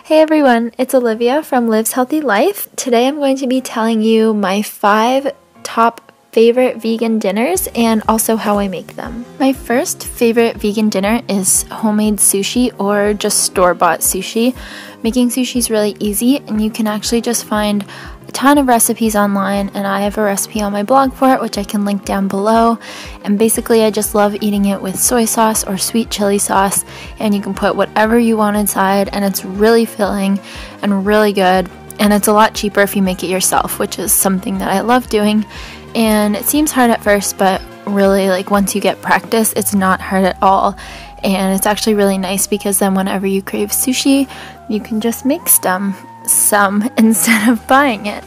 Hey everyone, it's Olivia from Liv's Healthy Life. Today I'm going to be telling you my five top favorite vegan dinners and also how I make them. My first favorite vegan dinner is homemade sushi or just store bought sushi. Making sushi is really easy and you can actually just find a ton of recipes online and I have a recipe on my blog for it which I can link down below and basically I just love eating it with soy sauce or sweet chili sauce and you can put whatever you want inside and it's really filling and really good and it's a lot cheaper if you make it yourself which is something that I love doing and it seems hard at first but really like once you get practice it's not hard at all and it's actually really nice because then whenever you crave sushi you can just make some some instead of buying it.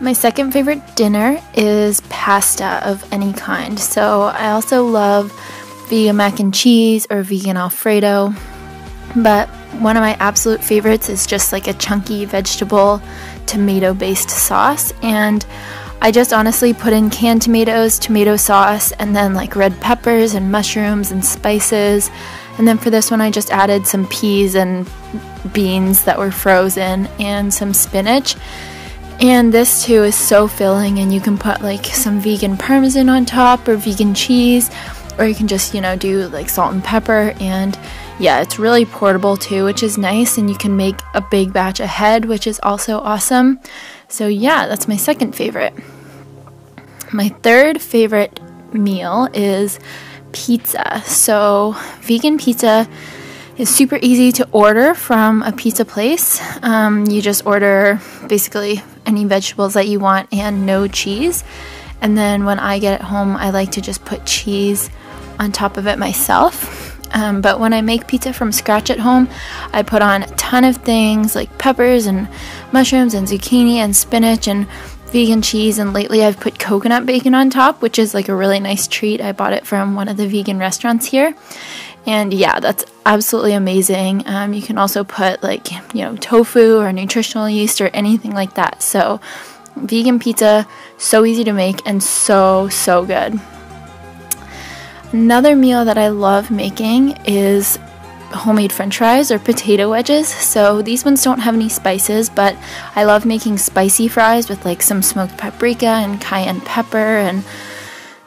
My second favorite dinner is pasta of any kind. So I also love vegan mac and cheese or vegan alfredo. But one of my absolute favorites is just like a chunky vegetable tomato based sauce. And I just honestly put in canned tomatoes, tomato sauce, and then like red peppers and mushrooms and spices. And then for this one, I just added some peas and beans that were frozen and some spinach. And this too is so filling, and you can put like some vegan parmesan on top or vegan cheese, or you can just, you know, do like salt and pepper. And yeah, it's really portable too, which is nice, and you can make a big batch ahead, which is also awesome. So, yeah, that's my second favorite. My third favorite meal is pizza. So, vegan pizza is super easy to order from a pizza place. Um, you just order basically any vegetables that you want and no cheese. And then when I get it home, I like to just put cheese on top of it myself. Um, but when I make pizza from scratch at home, I put on a ton of things like peppers and mushrooms and zucchini and spinach and vegan cheese. And lately I've put coconut bacon on top, which is like a really nice treat. I bought it from one of the vegan restaurants here. And yeah, that's absolutely amazing. Um, you can also put like, you know, tofu or nutritional yeast or anything like that. So, vegan pizza, so easy to make and so, so good. Another meal that I love making is homemade french fries or potato wedges. So these ones don't have any spices, but I love making spicy fries with like some smoked paprika and cayenne pepper and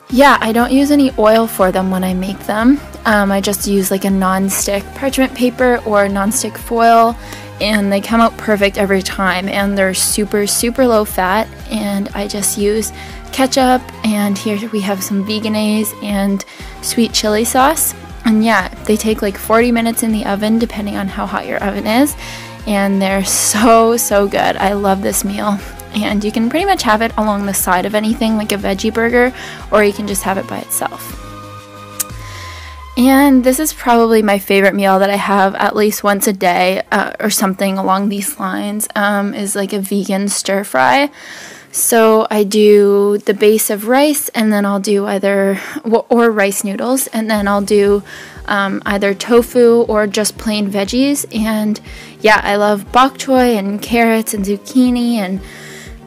yeah, I don't use any oil for them when I make them. Um, I just use like a non-stick parchment paper or non-stick foil and they come out perfect every time and they're super super low fat and I just use ketchup and here we have some Vegenaise and sweet chili sauce and yeah they take like 40 minutes in the oven depending on how hot your oven is and they're so so good I love this meal and you can pretty much have it along the side of anything like a veggie burger or you can just have it by itself. And this is probably my favorite meal that I have at least once a day uh, or something along these lines um, is like a vegan stir fry. So I do the base of rice and then I'll do either, or rice noodles, and then I'll do um, either tofu or just plain veggies. And yeah, I love bok choy and carrots and zucchini and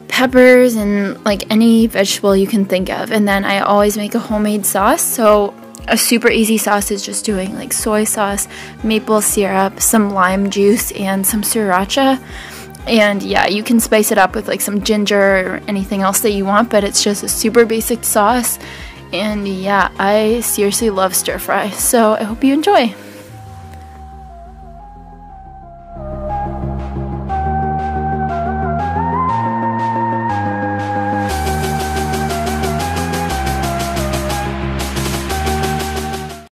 peppers and like any vegetable you can think of. And then I always make a homemade sauce. So a super easy sauce is just doing like soy sauce, maple syrup, some lime juice, and some sriracha. And yeah, you can spice it up with like some ginger or anything else that you want, but it's just a super basic sauce. And yeah, I seriously love stir fry. So I hope you enjoy.